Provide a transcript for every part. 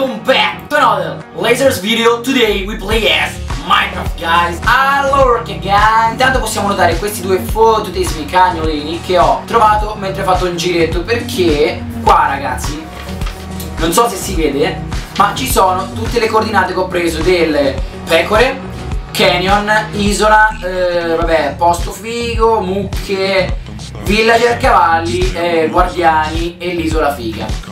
welcome back to another Lasers video. Today we play as Minecraft guys. Allora che guys Intanto possiamo notare questi due fottutissimi cagnolini che ho trovato mentre ho fatto un giretto Perché qua ragazzi Non so se si vede Ma ci sono tutte le coordinate che ho preso delle pecore Canyon, isola, eh, vabbè, posto figo, mucche, villager, cavalli, eh, guardiani e l'isola figa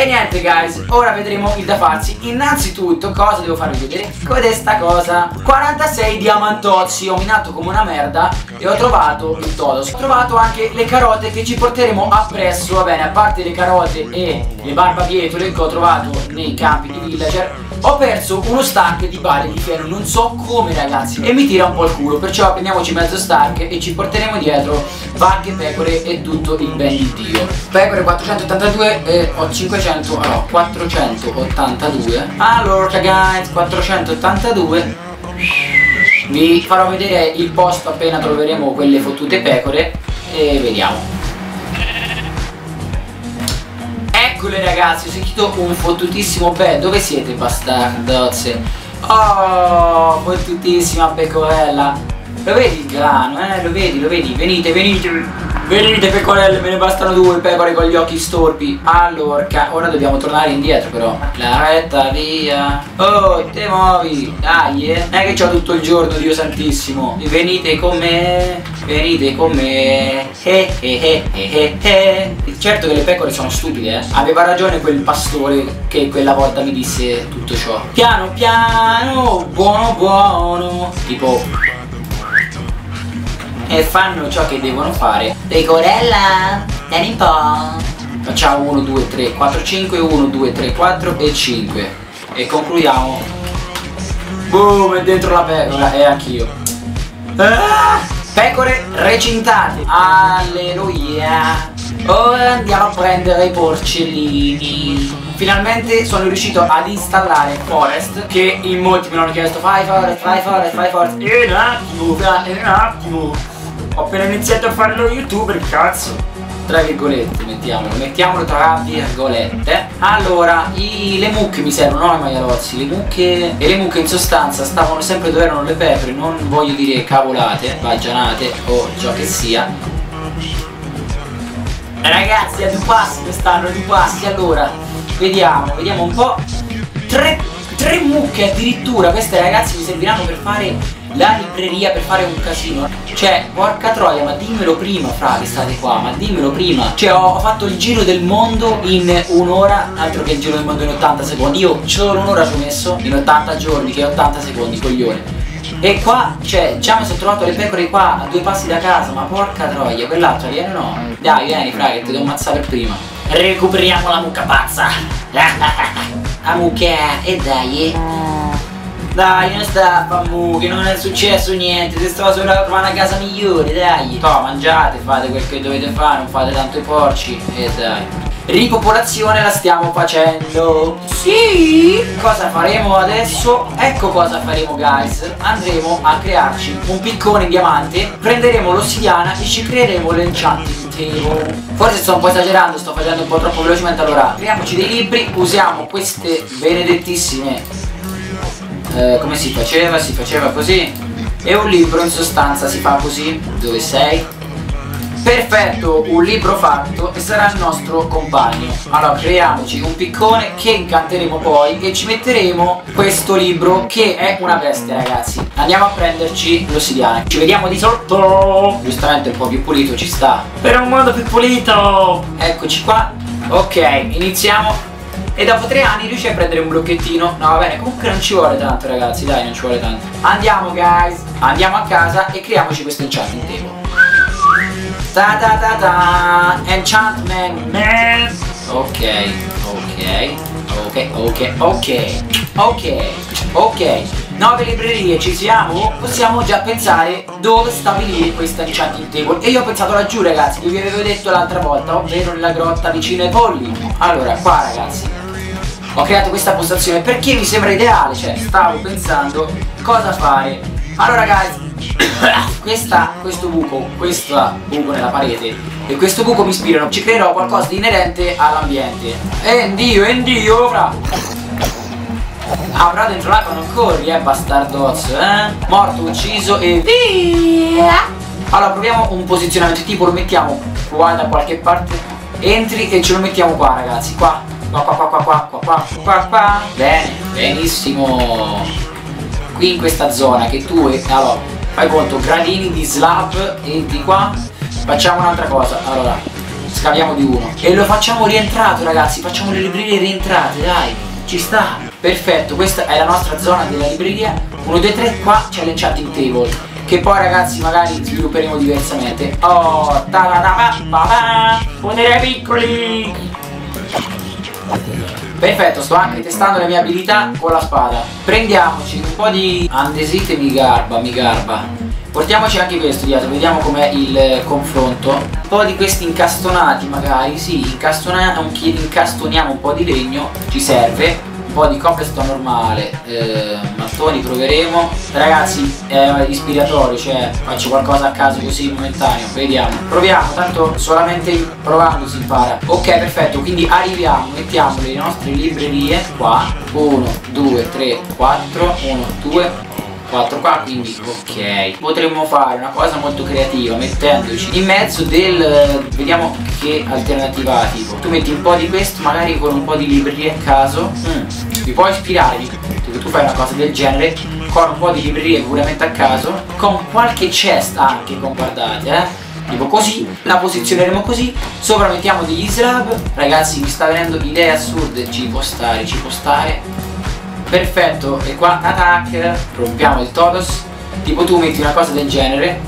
e niente guys, ora vedremo il da farsi. Innanzitutto cosa devo farvi vedere? Questa cosa? 46 diamantozzi, ho minato come una merda E ho trovato il todos. Ho trovato anche le carote che ci porteremo appresso. Va bene, a parte le carote e le barbabietole che ho trovato nei campi di villager ho perso uno stack di bare di ferro Non so come ragazzi E mi tira un po' il culo Perciò prendiamoci mezzo stack E ci porteremo dietro Vacche, pecore e tutto il ben di Dio. Pecore 482 E ho 500 No 482 Allora guys 482 Vi farò vedere il posto appena troveremo quelle fottute pecore E vediamo Eccole ragazzi, ho sentito un fottutissimo beh, dove siete bastardozze? Oh, fottutissima pecorella. Lo vedi il grano, eh? Lo vedi, lo vedi? Venite, venite. Venite pecorelle, me ne bastano due pecore con gli occhi storpi. Allora, ora dobbiamo tornare indietro però. La retta, via. Oh, te muovi. Dai, eh. Non è che ho tutto il giorno, Dio santissimo. Venite con me Venite con me eh, eh, eh, eh, Certo che le pecore sono stupide, eh. Aveva ragione quel pastore che quella volta mi disse tutto ciò. Piano, piano, buono, buono. Tipo e fanno ciò che devono fare. Pecorella, vieni un po' Facciamo 1, 2, 3, 4, 5 1, 2, 3, 4 e 5 E concludiamo. Boom, è dentro la pecora E anch'io. Ah, Pecore recintate Alleluia. Ora andiamo a prendere i porcellini. Finalmente sono riuscito ad installare Forest Che in molti mi hanno chiesto Fai Forest, fai Forest, fai Forest E un attimo, un attimo. Ho appena iniziato a fare lo youtuber, cazzo. Tra virgolette, mettiamolo, mettiamolo tra virgolette. Allora, i, le mucche mi servono, no i maialozzi, le mucche e le mucche in sostanza stavano sempre dove erano le pecore, non voglio dire cavolate, baggianate o ciò che sia. Ragazzi, a due passi quest'anno, due passi, allora, vediamo, vediamo un po'. Tre, tre mucche addirittura, queste ragazzi mi serviranno per fare la libreria per fare un casino Cioè, porca troia, ma dimmelo prima, fra, che state qua, ma dimmelo prima Cioè, ho fatto il giro del mondo in un'ora, altro che il giro del mondo in 80 secondi Io solo un'ora ci ho messo, in 80 giorni, che 80 secondi, coglione e qua, cioè, già mi sono trovato le pecore qua, a due passi da casa, ma porca troia, quell'altra viene o no? Dai, vieni, fra, che ti devo ammazzare prima. Recuperiamo la mucca pazza. la mucca, e dai, eh. Dai, non sta a che non è successo niente, si stava solo a trovare una casa migliore, dai. No, mangiate, fate quel che dovete fare, non fate tanto i porci, e dai. Ripopolazione la stiamo facendo. Sì? Cosa faremo adesso? Ecco cosa faremo guys. Andremo a crearci un piccone in diamante Prenderemo l'ossidiana e ci creeremo l'enchanting Forse sto un po' esagerando, sto facendo un po' troppo velocemente Allora, creiamoci dei libri Usiamo queste benedettissime eh, come si faceva? Si faceva così. E un libro in sostanza si fa così. Dove sei? Perfetto, un libro fatto e sarà il nostro compagno. Allora creiamoci un piccone che incanteremo poi e ci metteremo questo libro che è una bestia ragazzi. Andiamo a prenderci l'ossidiana. Ci vediamo di sotto! Giustamente un po' più pulito ci sta. Per un modo più pulito! Eccoci qua. Ok, iniziamo e dopo tre anni riuscì a prendere un blocchettino. No va bene comunque non ci vuole tanto ragazzi Dai non ci vuole tanto. Andiamo guys. Andiamo a casa e creiamoci questo enchanting table. Ta ta ta ta. Enchantment. Ok Ok Ok ok ok Ok Ok. 9 librerie ci siamo? Possiamo già pensare dove stabilire questa enchanting table. E io ho pensato laggiù ragazzi, che vi avevo detto l'altra volta Ovvero nella grotta vicino ai polli. Allora qua ragazzi ho creato questa postazione perché mi sembra ideale, cioè stavo pensando cosa fare. Allora guys, questa, questo buco, questo buco nella parete e questo buco mi ispirano, ci creerò qualcosa di inerente all'ambiente. E Dio, e Dio, fra! Ah, però dentro l'acqua non corri, eh, bastardozzo, eh? Morto, ucciso e via! Allora, proviamo un posizionamento tipo, lo mettiamo qua da qualche parte. Entri e ce lo mettiamo qua, ragazzi, qua. Qua qua qua qua qua qua qua qua Bene, benissimo. Qui in questa zona che tu e... Allora, fai conto, gradini di slab e di qua. Facciamo un'altra cosa. Allora, scaviamo di uno. E lo facciamo rientrato ragazzi. Facciamo le librerie rientrate, dai. Ci sta. Perfetto, questa è la nostra zona della libreria. 1, 2, 3, qua c'è l'enchanting table. Che poi ragazzi magari svilupperemo diversamente. Oh, ta da da da da da, piccoli! Perfetto, sto anche testando le mie abilità con la spada. Prendiamoci un po' di andesite mi garba, mi garba. Portiamoci anche questo dietro, vediamo com'è il confronto. Un po' di questi incastonati magari, sì, incastoniamo un po' di legno, ci serve un po' di cobblestone normale eh, mattoni proveremo ragazzi è ispiratorio cioè faccio qualcosa a caso così momentaneo vediamo. Proviamo tanto solamente provando si impara. Ok perfetto quindi arriviamo mettiamo le nostre librerie. Qua 1 2 3 4 1 2 4 qua quindi ok. Potremmo fare una cosa molto creativa mettendoci in mezzo del vediamo che alternativa ha tipo tu metti un po' di questo magari con un po' di librerie a caso mm. mi puoi ispirare tu, tu fai una cosa del genere con un po' di librerie puramente a caso con qualche chest anche con guardate eh. Tipo così la posizioneremo così sopra mettiamo degli slab. Ragazzi mi sta venendo idee assurde ci può stare ci può stare perfetto e qua attack rompiamo il todos. Tipo tu metti una cosa del genere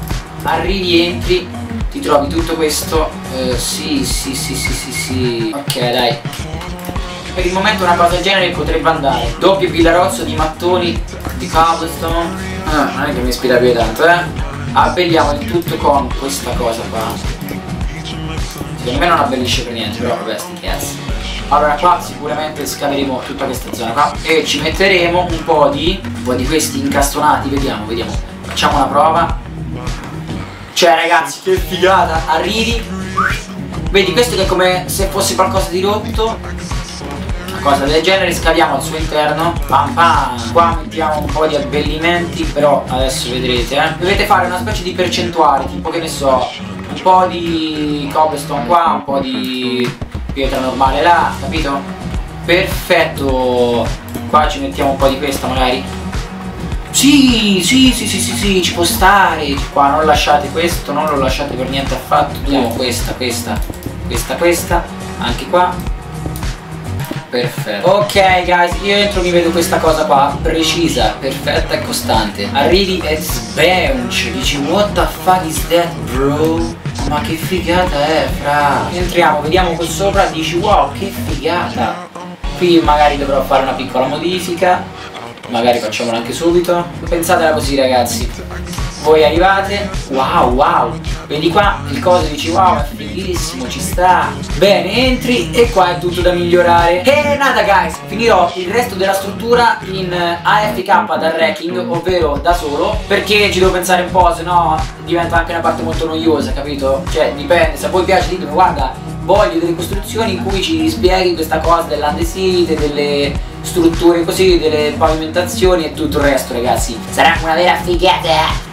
arrivi entri ti trovi tutto questo sì sì sì sì sì sì. Ok dai. Per il momento una cosa del genere potrebbe andare. Doppio pilarozzo di mattoni di cobblestone. Ah, non è che mi ispira più tanto eh. Abbelliamo il tutto con questa cosa qua. Secondo me non abbellisce per niente però vabbè sti cazzi allora qua sicuramente scaveremo tutta questa zona qua e ci metteremo un po' di un po' di questi incastonati. Vediamo vediamo. Facciamo una prova. Cioè ragazzi che figata. arrivi. Vedi questo che è come se fosse qualcosa di rotto. Una cosa del genere scaviamo al suo interno. Pam pam. Qua mettiamo un po' di abbellimenti però adesso vedrete eh. dovete fare una specie di percentuale tipo che ne so un po' di cobblestone qua un po' di pietra normale là, capito? Perfetto. Qua ci mettiamo un po' di questa magari. Sì, sì, sì, sì, sì, sì, ci può stare. Qua non lasciate questo, non lo lasciate per niente affatto. Andiamo questa, questa, questa, questa Anche qua. Perfetto. Ok guys, io entro mi vedo questa cosa qua Precisa, perfetta e costante. Arrivi e sbench Dici what the fuck is that bro? Ma che figata è, fra! Entriamo, vediamo qua sopra, dici wow, che figata! Qui magari dovrò fare una piccola modifica, magari facciamola anche subito. Pensatela così ragazzi, voi arrivate, wow wow, vedi qua il coso dici wow è fighissimo, ci sta. Bene, entri e qua è tutto da migliorare. E nada guys, finirò il resto della struttura in AFK dal wrecking, ovvero da solo, perché ci devo pensare un po', se no diventa anche una parte molto noiosa, capito? Cioè dipende, se a voi piace ditemi guarda, voglio delle costruzioni in cui ci spieghi questa cosa dell'andesite, delle strutture così, delle pavimentazioni e tutto il resto ragazzi. Sarà una vera figata!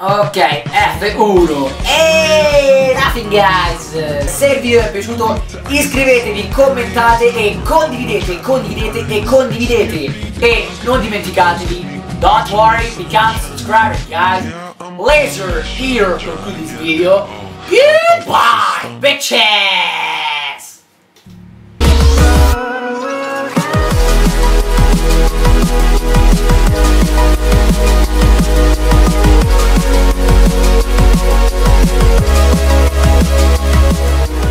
Ok, F1 E nothing guys. Se il video vi è piaciuto iscrivetevi, commentate e condividete, condividete e condividete. E non dimenticatevi Don't worry, become subscriber guys. Laser here conclude this video. Goodbye bitches. We'll やったー!